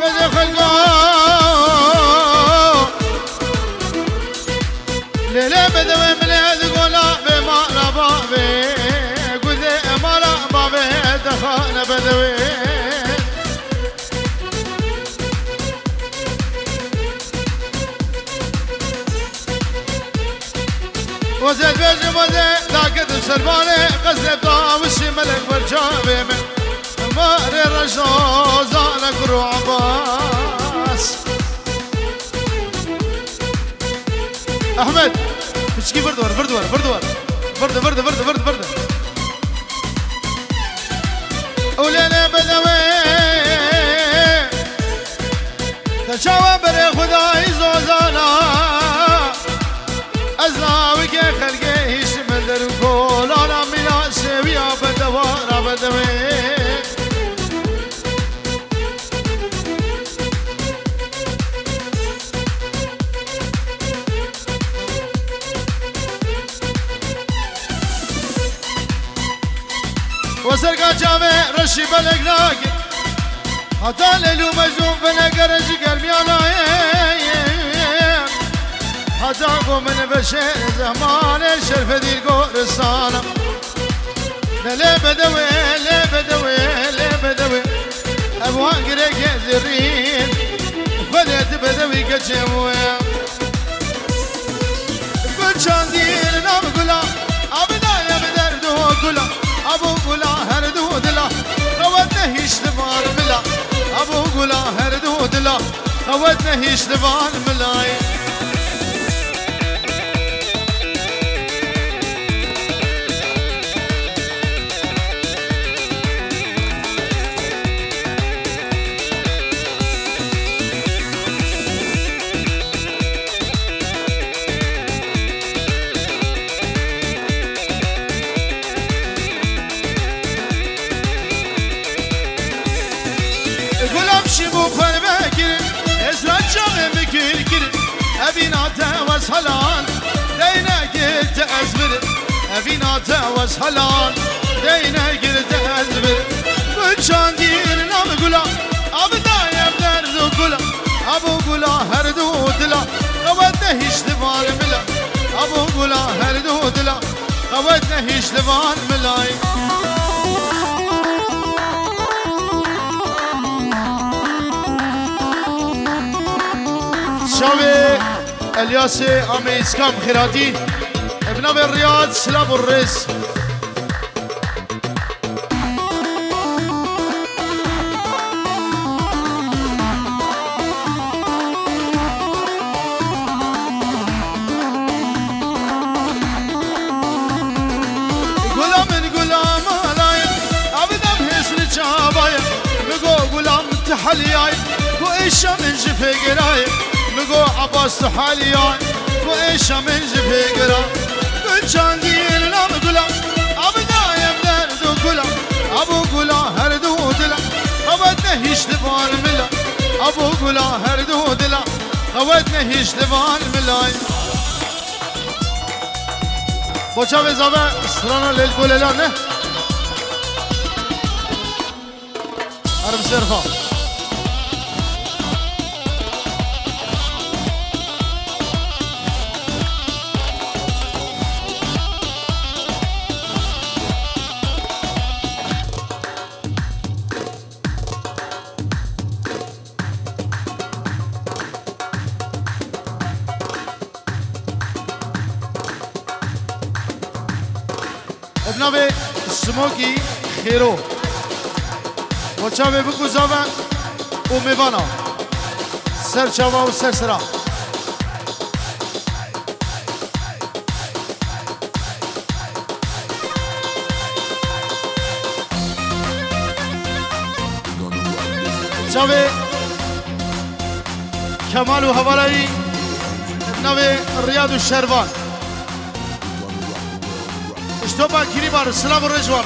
بده خلقا ليلة بدوي من هذا قولا بما بابي قد امالا بابي دخان بدوي وزيد بيجي وزيد ذاك السرباني قصد وشي ملك برجابي من ماري رجو زالك رعباس احمد تشكي برد ور برد ور برد ور برد برد برد برد برد وليلة بدوي تشاوى بري خداي زوزانا وسرقا جامع رشي بلق ناقي حتى ليلو مجنون بنقر جقر ميانا حتى قوم من بشير زمان شرف دي القرصانة لا بدوي لا بدوي لا بدوي أبوان قريك زرين بديت بدوي كجمويا كل شاندين نام قلا أبدا يا بدردو قلا أبو گلا هر دو دلا قوت نهیش دوان ملا. أبو گلا هر دو قوت نهیش دوان ملای ازران جامع بکر کر ابینات وز حلال دینا گرت ازبر ابینات وز حلال دینا گرت ازبر گل چاندیر نام گلا اب دایم درد و گلا ابو گلا هر دو دلا قوت نهیش دوان ملا ابو گلا هر دو دلا قوت نهیش دوان الياسي عمي اسكام خيراتي ابن ابي الرياض سلاب الرز غلام من غلام لاي میگو عباس حالیان تو عشق من جبه گرم چندی چنگیر نام گلم ابو دایم در دو آب و گلا هر دو دلم خبت نهیش میل آب و گلا هر دو دلم خبت نهیش دوار میل بچه به زبه سرانا لیل بولیلا نه؟ عرب سرخان جناب سموکی خیرو. و چاوه بگوزاوه و میوانا سر چاوه و سر سرا. چاوه کمال و حوالایی نوه ریاد و شروان Što pa Kiribar, slavo režvan.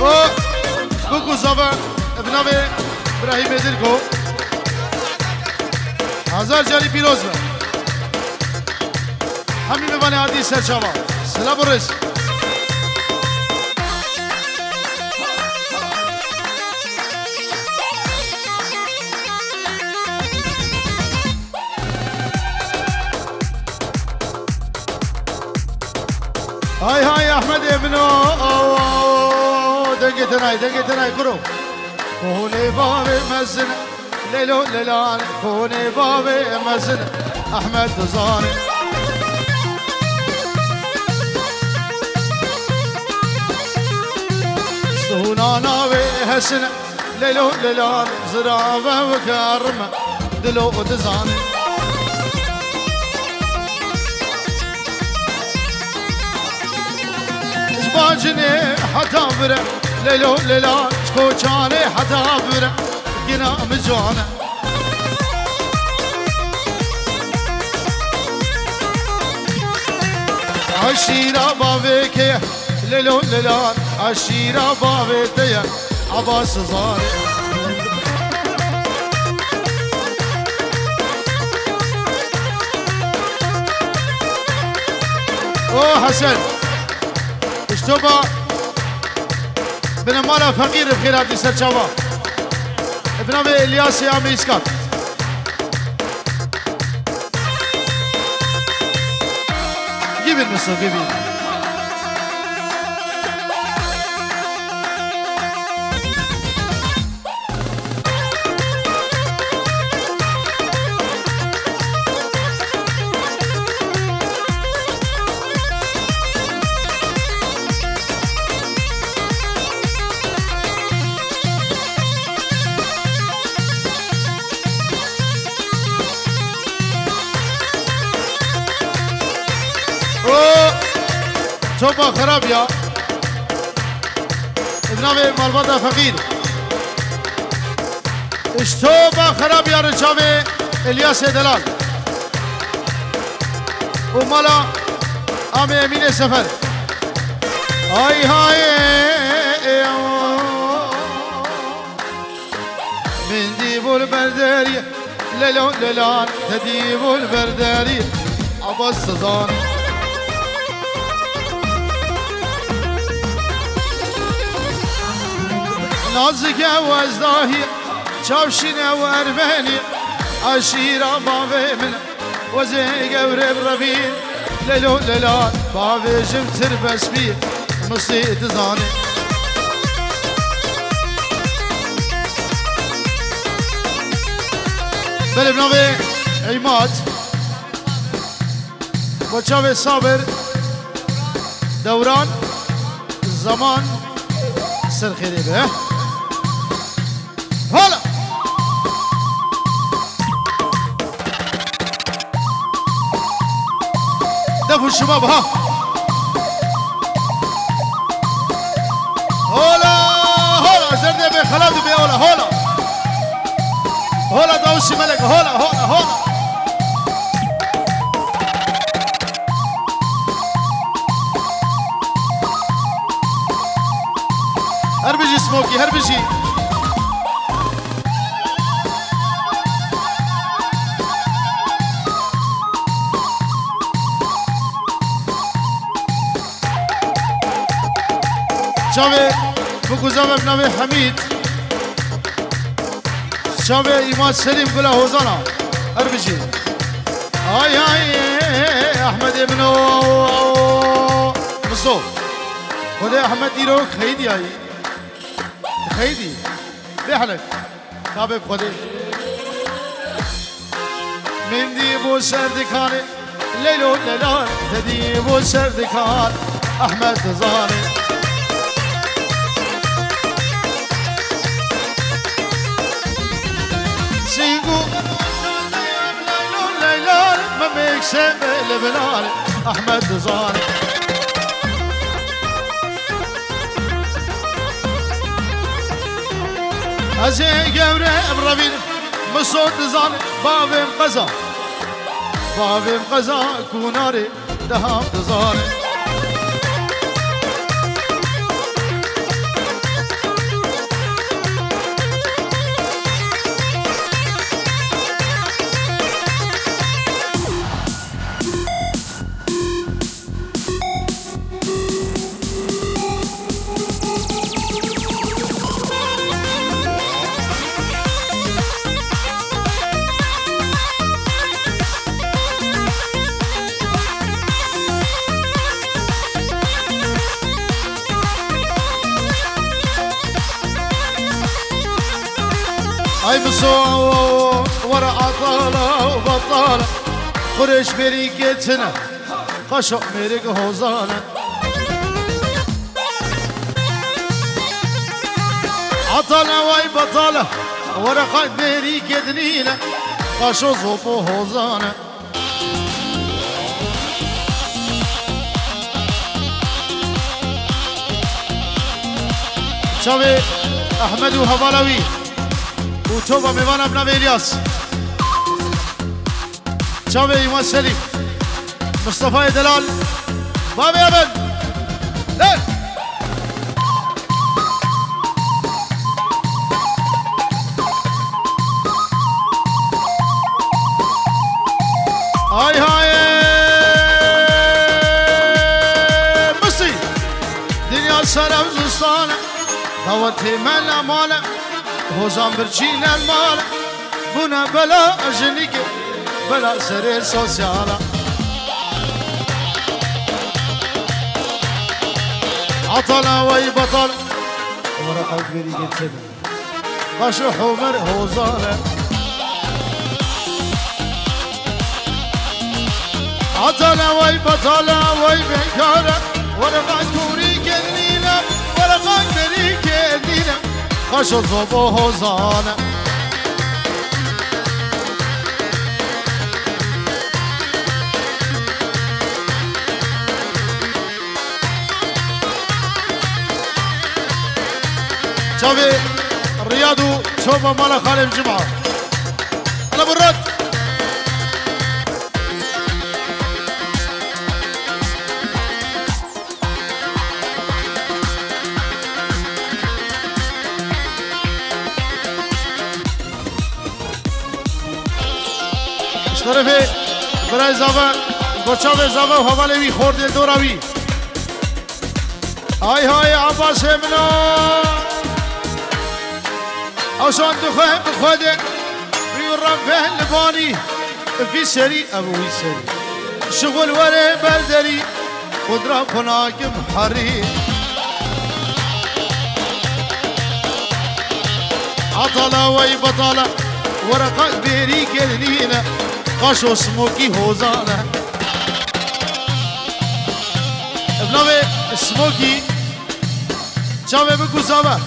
O, Kuku Zava, Evnave, İbrahim Edirko. Hazar Cali Pirozlar. ببانه عادی سرچاوا سلام برس هاي هاي احمد ابنو دقتناي دقتناي كرو كوني بابي مزن ليلو ليلان كوني بابي مزن احمد زاني سونا ناوي هسن ليلو ليلان زرابه وكرمه دلو دزاني باجني حتى برا ليلو ليلا شكو كاني حتى برا قنا مجوانا عشيرة بابيك ليلو ليلا عشیر بابتیا عباس زار او حسن اشتبا بنا مالا فقیر بخیراتی سرچاوا ابنا به الیاس امیس اسکات Give it, Mr. Give. توبا خراب يا ابنامي مالبادا فقير اشتوبا خراب يا رجامي الياس دلال ومالا عمي امين سفر هاي هاي من ديبو البرداري للون للان تديبو البرداري عباس صداني نازك وازداهي شافشنا وارباني عشيرة بابي من وزي قورب ربين ليلو ليلان بابي جمتر بس بي مصيد زاني بله بناوي عماد وچاوي صابر. دوران زمان سر خيري به. 不吃棒不糖 بنام حمید. شاوه ایمان سلیم گلا هوزانا هر بجی. آی آی احمد ابنو مصو خدا احمد ایرو خیدی آئی خیدی. بحلك تابع خدي من دي بو سردكاني ليلو بو سردكان احمد زاني ما بيكسب لبنان أحمد زاني ازي قوري بربين مصود زاني بابم قزا بابم قزا كوناري دهام زاني اي بصوت ورا عطالة وبطالة قريش بريكتنا قشق مرق هوزانة عطالة واي بطالة ورا قد بريكتنينا قشو زوبو هوزانة شوي احمد Kuchova me van na Velias. Çabe İman Mustafa Delal. Babi Abel. Lan. Hay hay. Mısır. Dünya sarı uzun sana. Davati mela mala. هوزان برچين المال بنا بلا اجنيك بلا سرير سوسيالا عطلا وي بطل ورقة بريقة سبب قشو حمر هوزانه عطلا وي بطلا وي بنكارة باش و زبا و زانه شوفي الرياض وشوفوا مالا خالد جمعه. انا برد طرف برای زاوه گوچاوه زاوه حواله وی خورده دوراوی های های عباس منا اوشان دخوه بخوده بيورم به لباني في سري أبوي سري شغل وري بلدري قدرة هناك محري عطلة وي بطلة ورقة بيري كلنينة قاشو سموكي هوزانة ابنوي سموكي شابه بكو سابه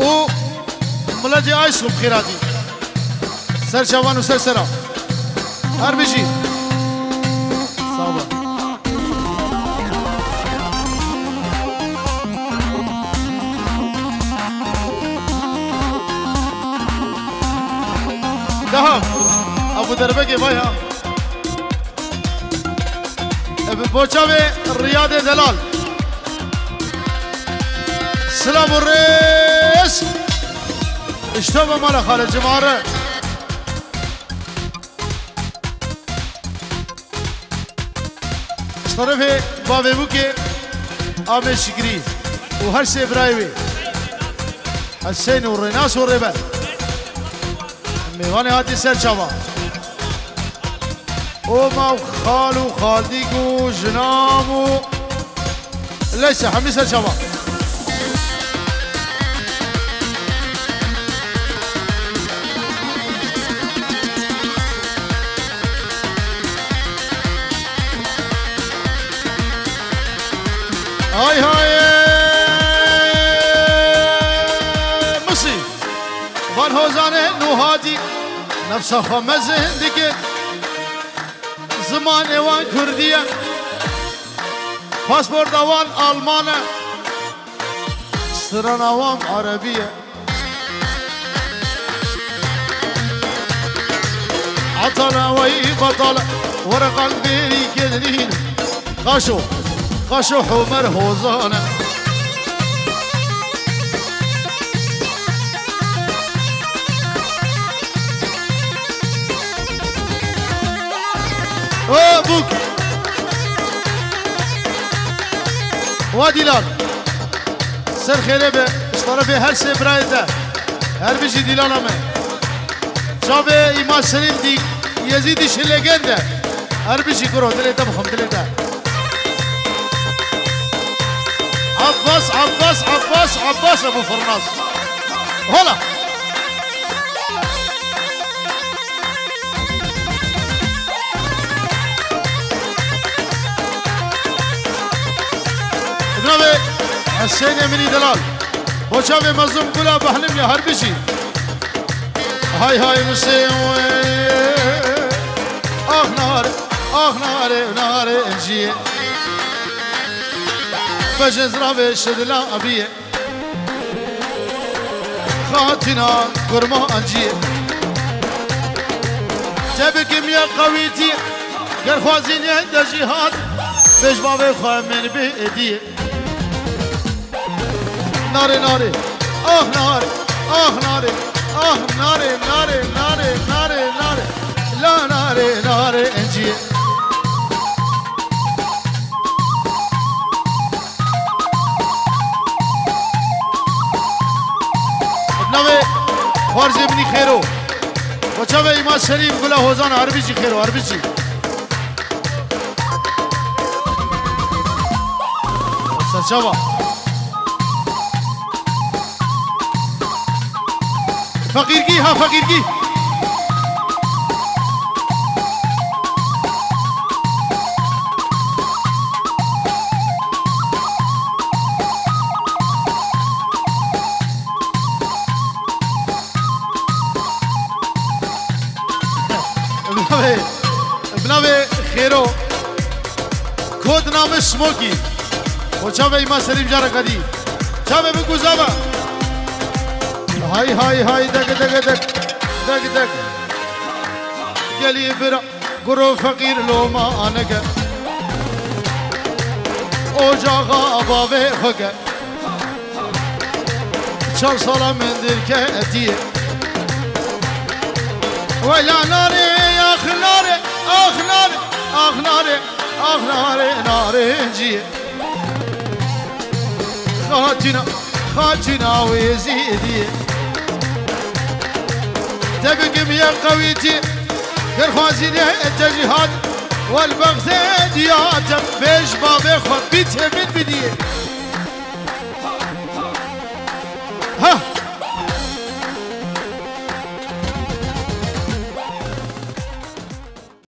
او ملاجي عايش بخيراتي سر شوان وسر سرا هر بيجي ابو دربگی بایا ابو به ریاد دلال. سلام و ریس اشتبه مال خارج ماره طرف باوی بو که آمه شکری. و هر سی برایوی. حسین و رناس و ریبه میوان هاتی سر چاوان وما وخالو خالديكو جنامو ليس حمي سر شابا هاي هاي مصي بان هوزانه نوهادي نفسه خمز هندك زمان وان كردية باسبورت وان ألمانة. سران وان عربية عطلة وي بطلة ورق البيري كدرين قاشو قشو حمر هوزانه أبوك وادي لال. سر خيربه اشترى هر سي برايده هر بيجي ديلانا من شافه إيمان سليم دي يزيد شلگنده هر بيجي كرو دلته بخم دلته عباس عباس عباس عباس أبو فرناس هلا. حسین امینی دلال. بچه به مظلوم گلا به یا هر بشی های های مسیم آخ ناره آخ ناره ناره انجیه. بجز را به شدلا عبیه. خاتینا گرما انجیه. جبکی میا قویتی گر خوازینی دجیهات بجبا به خواه من به ادیه. ناره ناره. آه ناره. آه ناره. آه ناره ناره ناره ناره ناره. لا ناره ناره. انجیه ابلاوه خوارزه خیرو. بچه به ایمان شریف گله حوزان عربی چی خیرو عربی چی سچه با فقيرگی ها فقيرگی بناوی بناوی خیرو کود نام سموکی و چاوی ما سلیم جارا کدی چاوی بگو زابا هاي هاي هاي دق دق دق دق دق قالي برا قرو فقير لو ما انك اوجاغا بابي خك چل سالا من دل كاتيه ولا ناري يا آخ ناري آخ ناري آخ ناري آخ ناري ناري جي خاتنا خاتنا ويزيدي تبقم يا قويتي كرخوازين التجهاد والبغداد يا تم بيش بابي خو بيت من بديه ها.